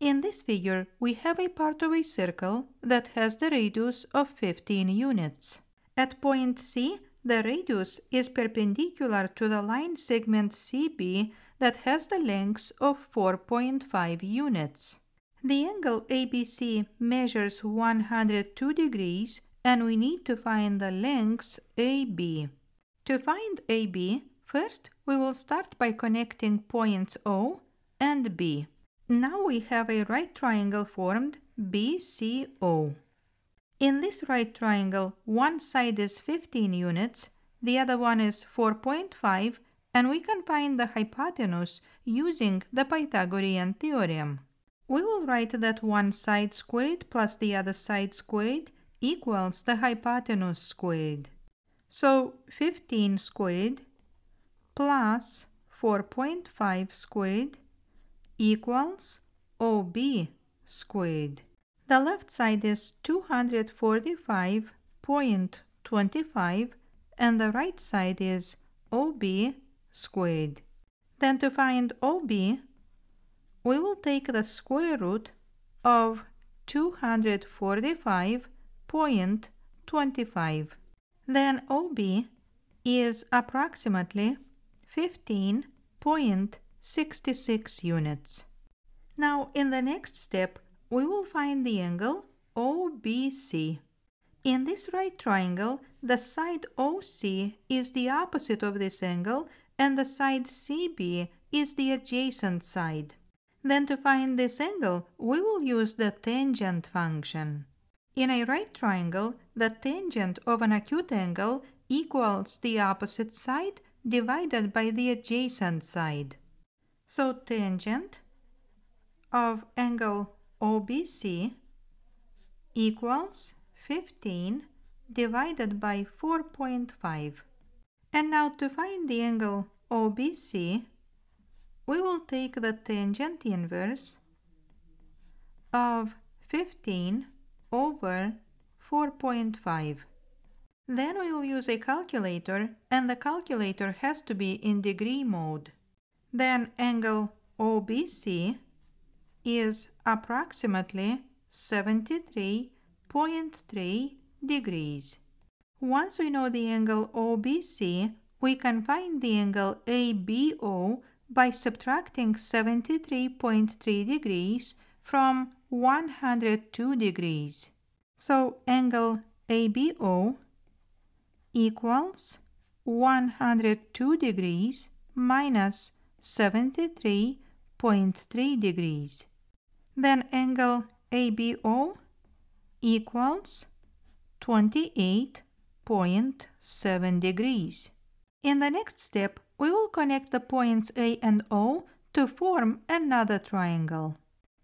In this figure, we have a part of a circle that has the radius of 15 units. At point C, the radius is perpendicular to the line segment CB that has the length of 4.5 units. The angle ABC measures 102 degrees and we need to find the length AB. To find AB, first we will start by connecting points O and B. Now we have a right triangle formed BCO. In this right triangle, one side is 15 units, the other one is 4.5, and we can find the hypotenuse using the Pythagorean theorem. We will write that one side squared plus the other side squared equals the hypotenuse squared. So 15 squared plus 4.5 squared equals OB squared. The left side is 245.25 and the right side is OB squared. Then to find OB, we will take the square root of 245.25. Then OB is approximately 15.25 66 units. Now in the next step we will find the angle OBC. In this right triangle the side OC is the opposite of this angle and the side CB is the adjacent side. Then to find this angle we will use the tangent function. In a right triangle the tangent of an acute angle equals the opposite side divided by the adjacent side. So tangent of angle OBC equals 15 divided by 4.5. And now to find the angle OBC, we will take the tangent inverse of 15 over 4.5. Then we will use a calculator and the calculator has to be in degree mode. Then angle OBC is approximately 73.3 degrees. Once we know the angle OBC, we can find the angle ABO by subtracting 73.3 degrees from 102 degrees. So angle ABO equals 102 degrees minus 73.3 degrees. Then angle ABO equals 28.7 degrees. In the next step, we will connect the points A and O to form another triangle.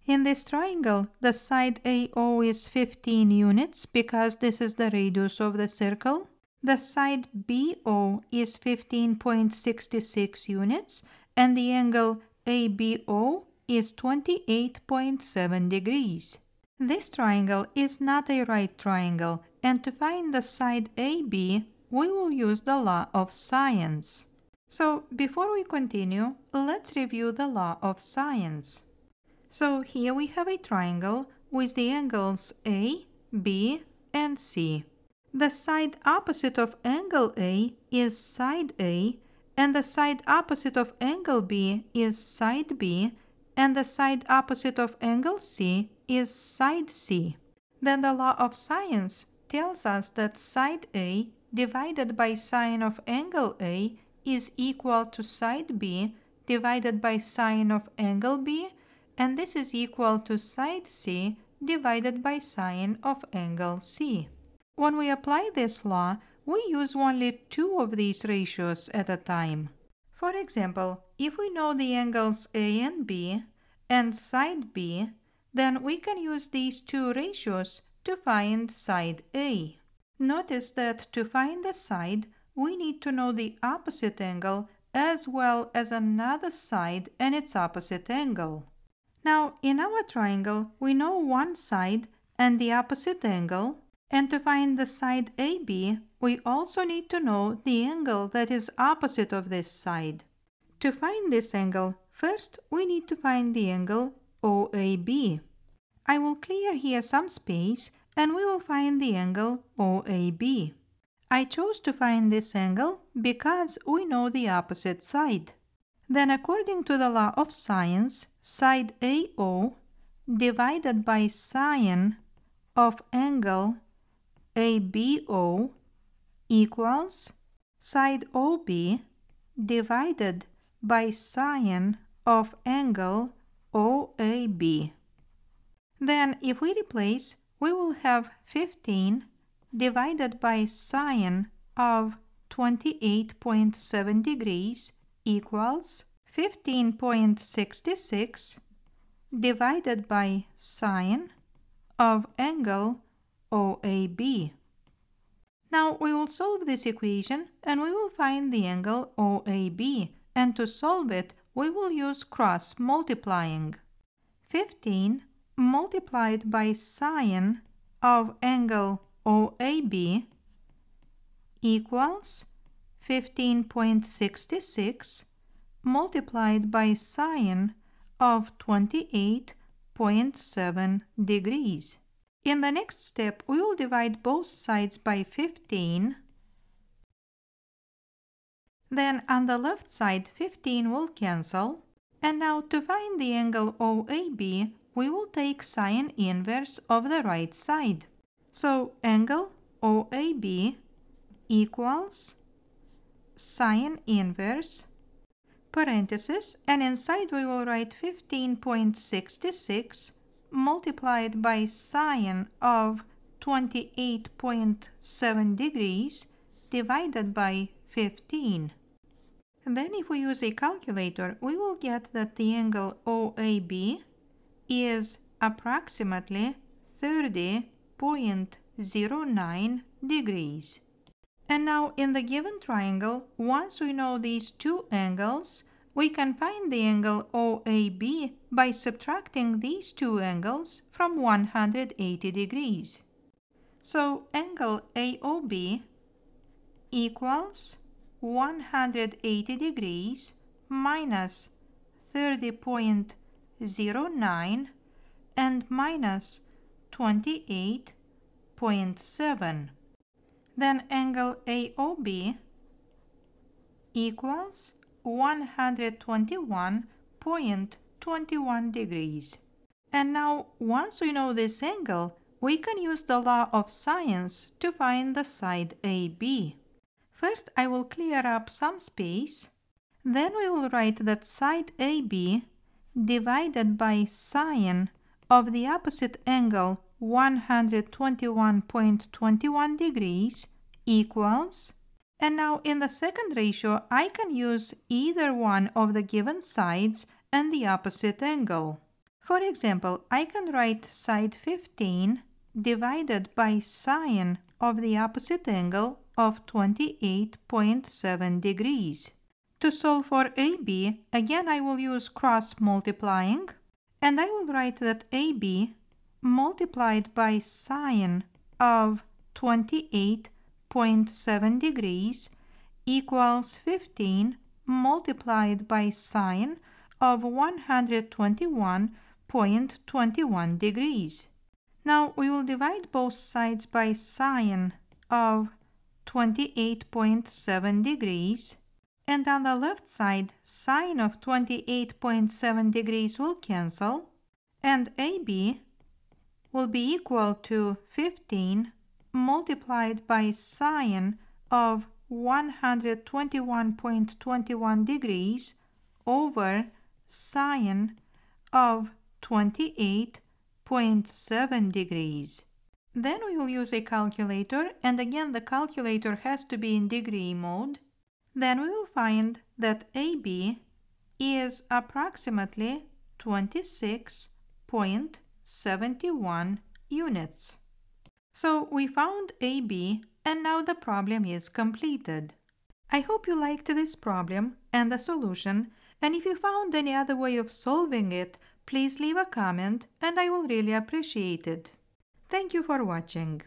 In this triangle, the side AO is 15 units because this is the radius of the circle. The side BO is 15.66 units and the angle ABO is 28.7 degrees. This triangle is not a right triangle and to find the side AB we will use the law of sines. So before we continue, let's review the law of sines. So here we have a triangle with the angles A, B and C. The side opposite of angle A is side A and the side opposite of angle B is side B, and the side opposite of angle C is side C. Then the law of sines tells us that side A divided by sine of angle A is equal to side B divided by sine of angle B, and this is equal to side C divided by sine of angle C. When we apply this law, we use only two of these ratios at a time. For example, if we know the angles A and B and side B, then we can use these two ratios to find side A. Notice that to find the side, we need to know the opposite angle as well as another side and its opposite angle. Now, in our triangle, we know one side and the opposite angle, and to find the side AB, we also need to know the angle that is opposite of this side. To find this angle, first we need to find the angle OAB. I will clear here some space and we will find the angle OAB. I chose to find this angle because we know the opposite side. Then according to the law of sines, side AO divided by sine of angle ABO equals side OB divided by sine of angle OAB. Then if we replace, we will have 15 divided by sine of 28.7 degrees equals 15.66 divided by sine of angle OAB. Now we will solve this equation and we will find the angle OAB and to solve it we will use cross multiplying. 15 multiplied by sine of angle OAB equals 15.66 multiplied by sine of 28.7 degrees. In the next step, we will divide both sides by 15. Then on the left side, 15 will cancel. And now to find the angle OAB, we will take sine inverse of the right side. So angle OAB equals sine inverse parenthesis and inside we will write 15.66 multiplied by sine of 28.7 degrees divided by 15. Then if we use a calculator, we will get that the angle OAB is approximately 30.09 degrees. And now in the given triangle, once we know these two angles, we can find the angle OAB by subtracting these two angles from 180 degrees. So angle AOB equals 180 degrees minus 30.09 and minus 28.7. Then angle AOB equals 121.21 degrees. And now, once we know this angle, we can use the law of sines to find the side AB. First, I will clear up some space. Then we will write that side AB divided by sine of the opposite angle 121.21 degrees equals and now in the second ratio I can use either one of the given sides and the opposite angle. For example, I can write side 15 divided by sine of the opposite angle of 28.7 degrees. To solve for AB, again I will use cross multiplying and I will write that AB multiplied by sine of 28.7 degrees equals 15 multiplied by sine of 121.21 degrees. Now we will divide both sides by sine of 28.7 degrees and on the left side sine of 28.7 degrees will cancel and AB will be equal to 15 multiplied by sine of 121.21 degrees over sine of 28.7 degrees. Then we will use a calculator and again the calculator has to be in degree mode. Then we will find that AB is approximately 26.71 units. So we found AB and now the problem is completed. I hope you liked this problem and the solution and if you found any other way of solving it, please leave a comment and I will really appreciate it. Thank you for watching.